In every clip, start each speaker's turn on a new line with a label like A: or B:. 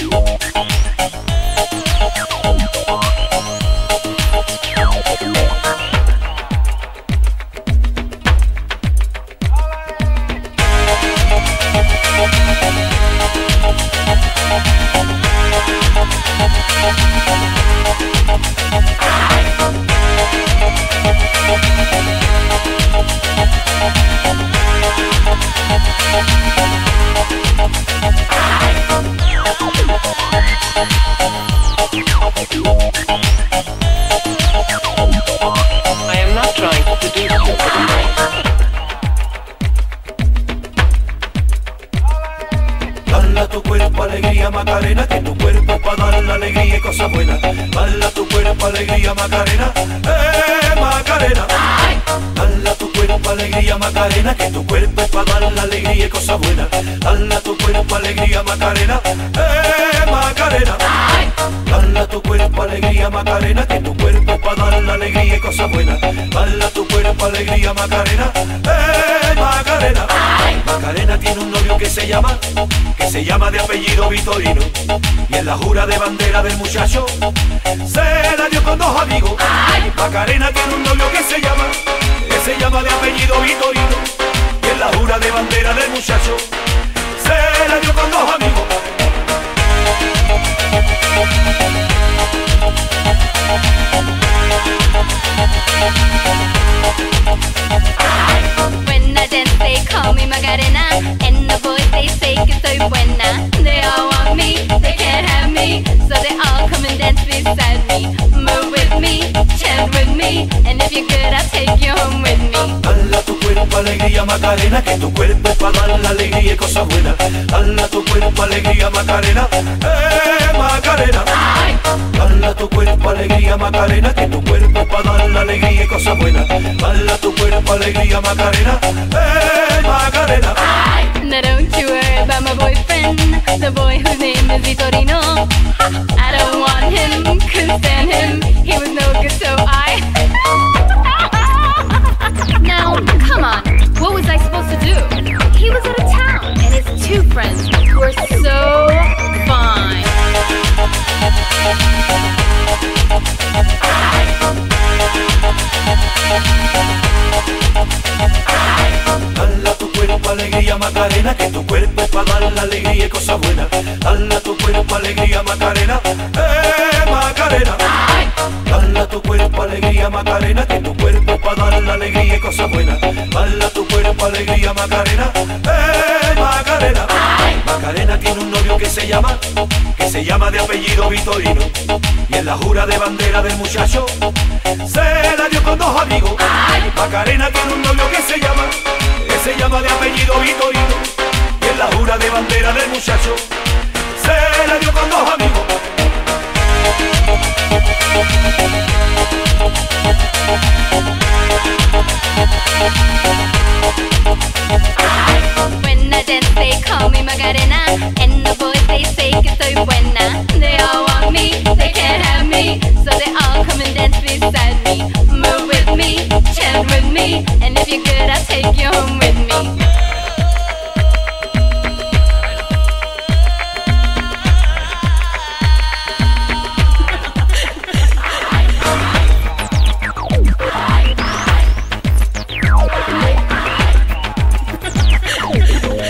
A: I
B: Dale a tu cuerpo alegría Macarena, que tu cuerpo para dar la alegría y cosas buenas. Dale a tu cuerpo alegría Macarena, eh Macarena. Dale a tu cuerpo alegría Macarena, que tu cuerpo para dar la alegría y cosas buenas. Dale a tu cuerpo alegría Macarena, eh Macarena. Tu cuerpo alegría Macarena, que tu cuerpo para dar la alegría y cosas buenas. Dale a tu cuerpo alegría Macarena, eh Macarena. Macarena tiene un novio que se llama, que se llama de apellido Vitorino. Y en la jura de bandera del muchacho, se la dio con dos amigos. Macarena tiene un novio que se llama, que se llama de apellido Vitorino. Y en la jura de bandera del muchacho,
C: me. And if you're good, I'll take you home with me.
B: Dale a tu cuerpo alegría Macarena, que tu cuerpo para dar la alegría y cosas buenas. Dale a tu cuerpo alegría Macarena, eh Macarena. Dale a tu cuerpo alegría Macarena, que tu cuerpo para dar la alegría y cosas buenas. Dale a tu cuerpo alegría Macarena, eh Macarena.
C: Now don't you worry about my boyfriend, the boy whose name is Vitorino. I don't want him, couldn't stand him.
B: Macarena, que tu cuerpo para dar la alegría y cosas buenas. Dale a tu cuerpo alegría Macarena, eh Macarena. Dale a tu cuerpo alegría Macarena, que tu cuerpo para dar la alegría y cosas buenas. Dale a tu cuerpo alegría Macarena, eh Macarena. Macarena tiene un novio que se llama, que se llama de apellido Vitorino. Y en la jura de bandera del muchacho, se la dio con dos amigos. Macarena tiene un novio que se llama, se llama de apellido Vitorino. Y en la jura de bandera del muchacho, se la dio con dos amigos.
C: Me. And if you're good, I'll take you home with me.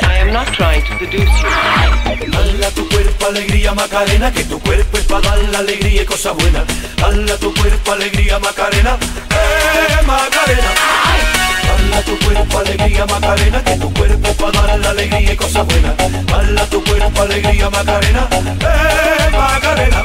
A: I am not trying to seduce you.
B: Dale a tu cuerpo alegría Macarena, que tu cuerpo es para dar la alegría y cosas buenas. Dale a tu cuerpo alegría Macarena, eh Macarena. Dale a tu cuerpo alegría Macarena, que tu cuerpo para dar la alegría y cosas buenas. Dale a tu cuerpo alegría Macarena, eh Macarena.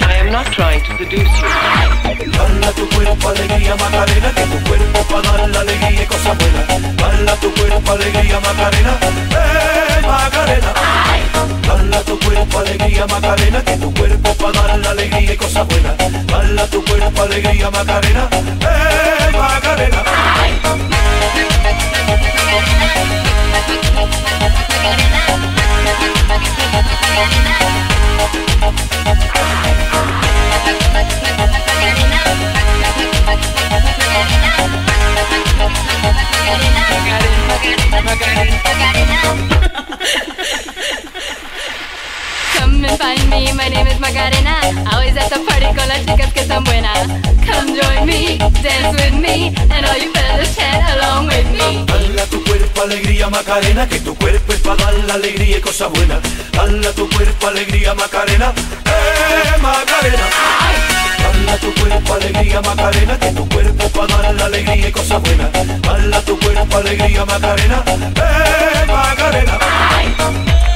A: I am not trying to seduce you.
B: Cuerpo alegría Macarena, que tu cuerpo para dar la alegría y cosas buenas. Dale a tu cuerpo alegría Macarena, eh Macarena. Dale a tu cuerpo alegría Macarena, que tu cuerpo para dar la alegría y cosas buenas. Dale tu cuerpo alegría Macarena, eh Macarena.
C: Las chicas que son buenas. Come join me, dance with me, and all you fellas chat along with me.
B: Dale tu cuerpo alegría Macarena, que tu cuerpo es para dar la alegría y cosas buenas. Dale tu cuerpo alegría Macarena, eh Macarena. Dale tu cuerpo alegría Macarena, que tu cuerpo es para dar la alegría y cosas buenas. Dale tu cuerpo alegría Macarena, eh Macarena.
A: I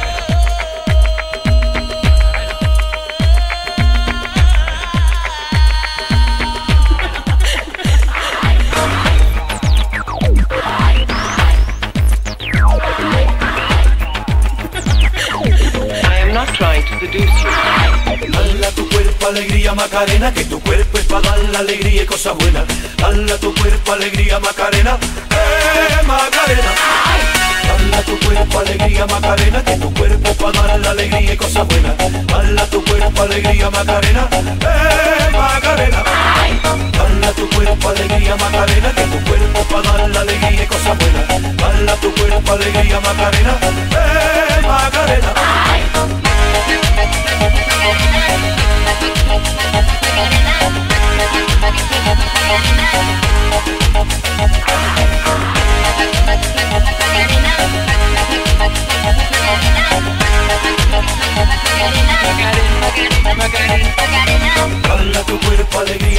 A: trying to
B: tu cuerpo alegría Macarena, que tu cuerpo es para dar la alegría y cosas buenas. Dale tu cuerpo alegría Macarena, eh Macarena. Dale tu cuerpo alegría Macarena, que tu cuerpo para dar la alegría y cosas buenas. Dale tu cuerpo alegría Macarena, eh Macarena. Dale tu cuerpo alegría Macarena, que tu cuerpo para dar la alegría y cosas buenas. Dale tu cuerpo alegría Macarena, eh Macarena.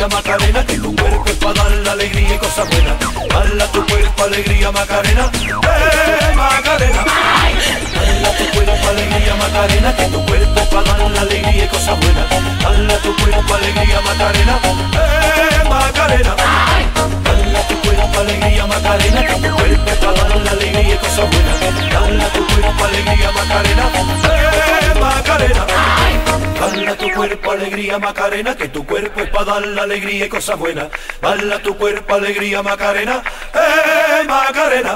B: Macarena, que tu cuerpo es para dar la alegría y cosas buenas. Dale tu cuerpo alegría Macarena, eh Macarena. Dale tu cuerpo alegría Macarena, que tu cuerpo es para dar la alegría y cosas buenas. Dale tu cuerpo alegría Macarena, eh Macarena. Dale tu cuerpo alegría Macarena, que tu cuerpo es para dar la alegría y cosas buenas. Dale tu cuerpo alegría Macarena, eh Macarena. Dale tu cuerpo alegría Macarena, que tu cuerpo es para dar la alegría y cosas buenas. Dale tu cuerpo alegría Macarena, eh Macarena.